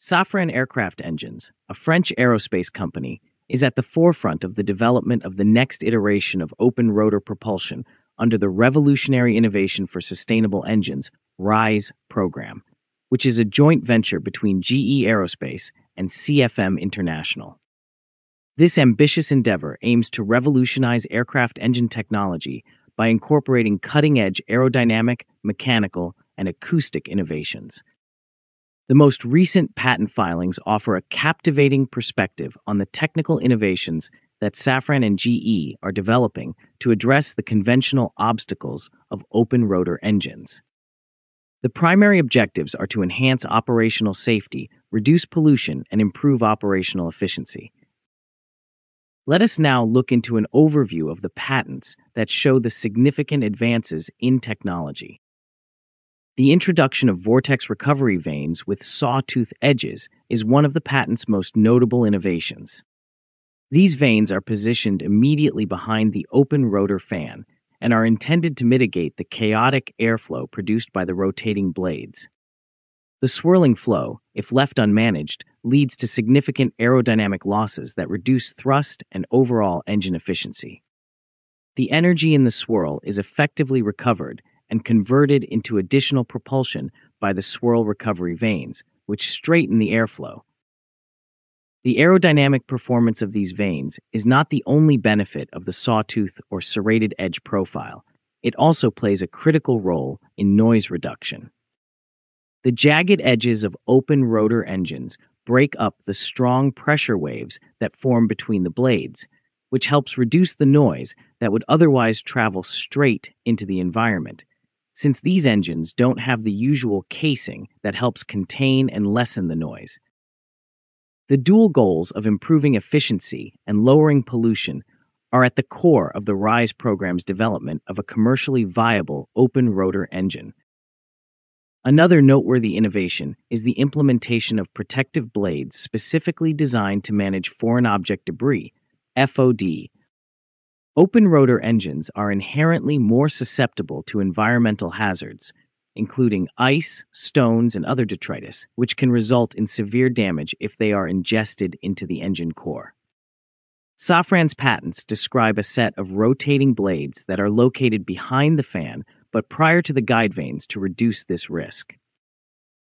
Safran Aircraft Engines, a French aerospace company, is at the forefront of the development of the next iteration of open rotor propulsion under the Revolutionary Innovation for Sustainable Engines RISE program, which is a joint venture between GE Aerospace and CFM International. This ambitious endeavor aims to revolutionize aircraft engine technology by incorporating cutting edge aerodynamic, mechanical, and acoustic innovations. The most recent patent filings offer a captivating perspective on the technical innovations that Safran and GE are developing to address the conventional obstacles of open rotor engines. The primary objectives are to enhance operational safety, reduce pollution, and improve operational efficiency. Let us now look into an overview of the patents that show the significant advances in technology. The introduction of vortex recovery vanes with sawtooth edges is one of the patent's most notable innovations. These vanes are positioned immediately behind the open rotor fan and are intended to mitigate the chaotic airflow produced by the rotating blades. The swirling flow, if left unmanaged, leads to significant aerodynamic losses that reduce thrust and overall engine efficiency. The energy in the swirl is effectively recovered and converted into additional propulsion by the swirl recovery vanes, which straighten the airflow. The aerodynamic performance of these vanes is not the only benefit of the sawtooth or serrated edge profile, it also plays a critical role in noise reduction. The jagged edges of open rotor engines break up the strong pressure waves that form between the blades, which helps reduce the noise that would otherwise travel straight into the environment since these engines don't have the usual casing that helps contain and lessen the noise. The dual goals of improving efficiency and lowering pollution are at the core of the RISE program's development of a commercially viable open rotor engine. Another noteworthy innovation is the implementation of protective blades specifically designed to manage foreign object debris, FOD, Open rotor engines are inherently more susceptible to environmental hazards, including ice, stones, and other detritus, which can result in severe damage if they are ingested into the engine core. Safran's patents describe a set of rotating blades that are located behind the fan but prior to the guide vanes to reduce this risk.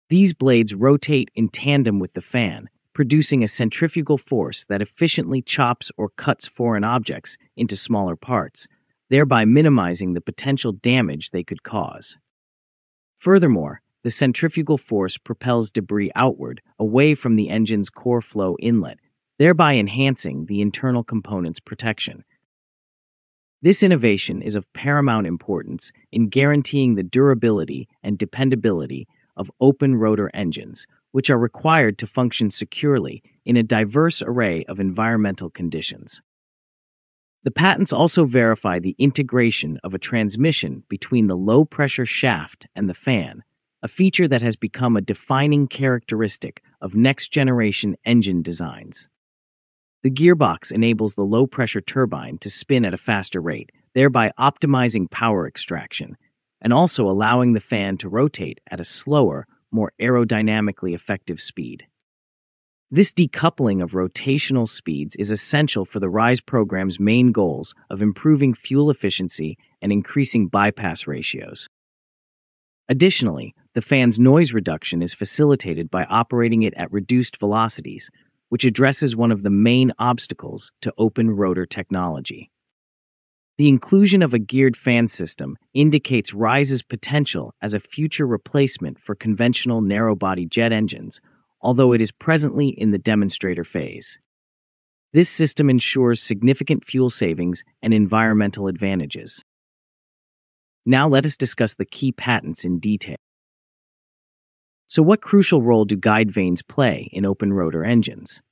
These blades rotate in tandem with the fan, producing a centrifugal force that efficiently chops or cuts foreign objects into smaller parts, thereby minimizing the potential damage they could cause. Furthermore, the centrifugal force propels debris outward, away from the engine's core flow inlet, thereby enhancing the internal component's protection. This innovation is of paramount importance in guaranteeing the durability and dependability of open rotor engines, which are required to function securely in a diverse array of environmental conditions. The patents also verify the integration of a transmission between the low pressure shaft and the fan, a feature that has become a defining characteristic of next generation engine designs. The gearbox enables the low pressure turbine to spin at a faster rate, thereby optimizing power extraction, and also allowing the fan to rotate at a slower, more aerodynamically effective speed. This decoupling of rotational speeds is essential for the RISE program's main goals of improving fuel efficiency and increasing bypass ratios. Additionally, the fan's noise reduction is facilitated by operating it at reduced velocities, which addresses one of the main obstacles to open rotor technology. The inclusion of a geared fan system indicates Rise's potential as a future replacement for conventional narrow body jet engines, although it is presently in the demonstrator phase. This system ensures significant fuel savings and environmental advantages. Now let us discuss the key patents in detail. So, what crucial role do guide vanes play in open rotor engines?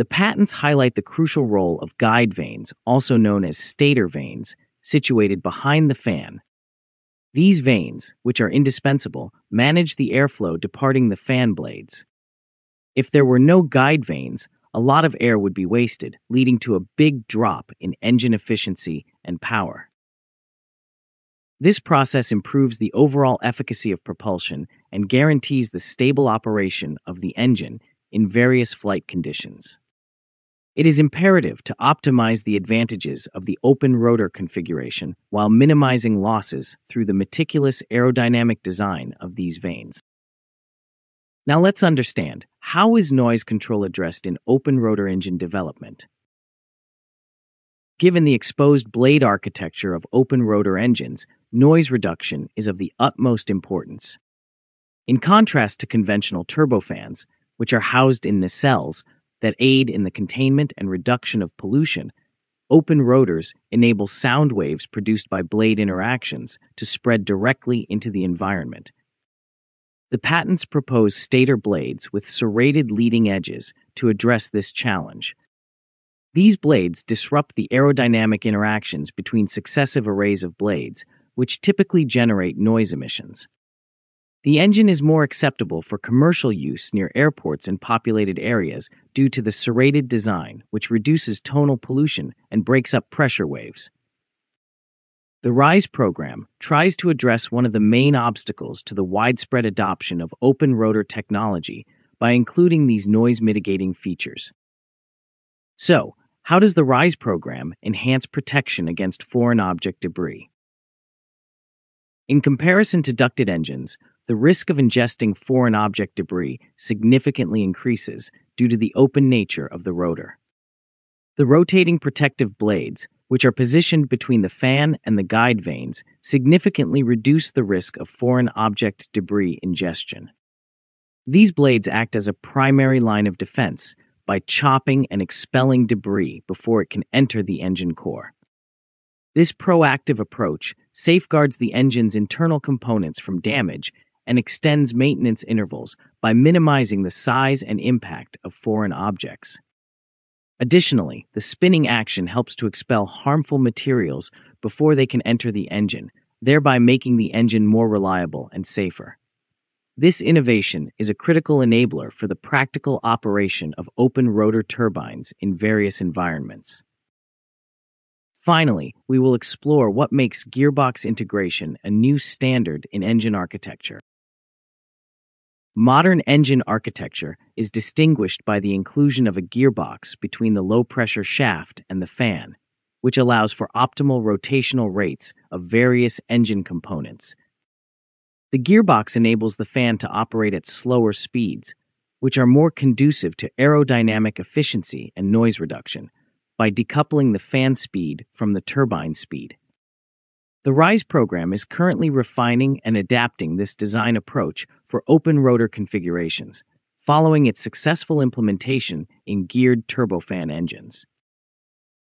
The patents highlight the crucial role of guide vanes, also known as stator vanes, situated behind the fan. These vanes, which are indispensable, manage the airflow departing the fan blades. If there were no guide vanes, a lot of air would be wasted, leading to a big drop in engine efficiency and power. This process improves the overall efficacy of propulsion and guarantees the stable operation of the engine in various flight conditions. It is imperative to optimize the advantages of the open rotor configuration while minimizing losses through the meticulous aerodynamic design of these vanes. Now let's understand how is noise control addressed in open rotor engine development? Given the exposed blade architecture of open rotor engines, noise reduction is of the utmost importance. In contrast to conventional turbofans, which are housed in nacelles that aid in the containment and reduction of pollution, open rotors enable sound waves produced by blade interactions to spread directly into the environment. The patents propose stator blades with serrated leading edges to address this challenge. These blades disrupt the aerodynamic interactions between successive arrays of blades, which typically generate noise emissions. The engine is more acceptable for commercial use near airports and populated areas due to the serrated design, which reduces tonal pollution and breaks up pressure waves. The RISE program tries to address one of the main obstacles to the widespread adoption of open rotor technology by including these noise mitigating features. So, how does the RISE program enhance protection against foreign object debris? In comparison to ducted engines, the risk of ingesting foreign object debris significantly increases due to the open nature of the rotor. The rotating protective blades, which are positioned between the fan and the guide vanes, significantly reduce the risk of foreign object debris ingestion. These blades act as a primary line of defense by chopping and expelling debris before it can enter the engine core. This proactive approach safeguards the engine's internal components from damage and extends maintenance intervals by minimizing the size and impact of foreign objects. Additionally, the spinning action helps to expel harmful materials before they can enter the engine, thereby making the engine more reliable and safer. This innovation is a critical enabler for the practical operation of open rotor turbines in various environments. Finally, we will explore what makes gearbox integration a new standard in engine architecture. Modern engine architecture is distinguished by the inclusion of a gearbox between the low pressure shaft and the fan, which allows for optimal rotational rates of various engine components. The gearbox enables the fan to operate at slower speeds, which are more conducive to aerodynamic efficiency and noise reduction, by decoupling the fan speed from the turbine speed. The RISE program is currently refining and adapting this design approach for open rotor configurations, following its successful implementation in geared turbofan engines.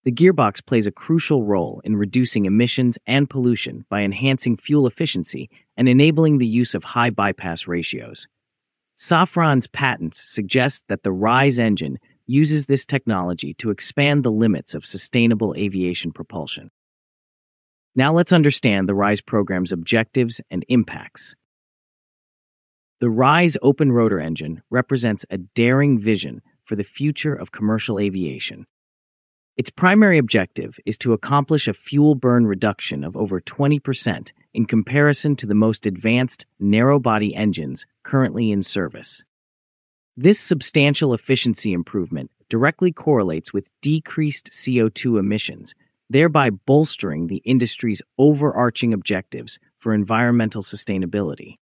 The gearbox plays a crucial role in reducing emissions and pollution by enhancing fuel efficiency and enabling the use of high bypass ratios. Safran's patents suggest that the RISE engine uses this technology to expand the limits of sustainable aviation propulsion. Now let's understand the RISE program's objectives and impacts. The RISE open rotor engine represents a daring vision for the future of commercial aviation. Its primary objective is to accomplish a fuel burn reduction of over 20% in comparison to the most advanced narrow body engines currently in service. This substantial efficiency improvement directly correlates with decreased CO2 emissions thereby bolstering the industry's overarching objectives for environmental sustainability.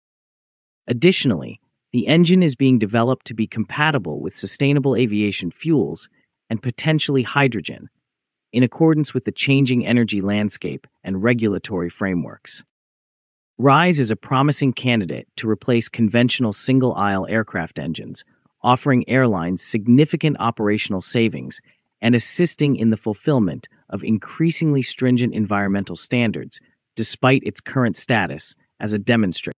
Additionally, the engine is being developed to be compatible with sustainable aviation fuels and potentially hydrogen, in accordance with the changing energy landscape and regulatory frameworks. RISE is a promising candidate to replace conventional single aisle aircraft engines, offering airlines significant operational savings and assisting in the fulfillment of increasingly stringent environmental standards despite its current status as a demonstrator.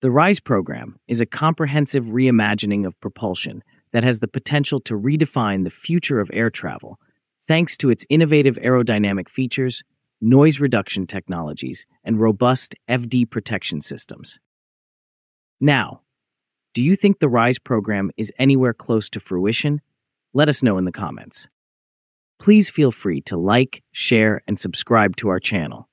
The RISE program is a comprehensive reimagining of propulsion that has the potential to redefine the future of air travel thanks to its innovative aerodynamic features, noise reduction technologies, and robust FOD protection systems. Now, do you think the RISE program is anywhere close to fruition? Let us know in the comments. Please feel free to like, share, and subscribe to our channel.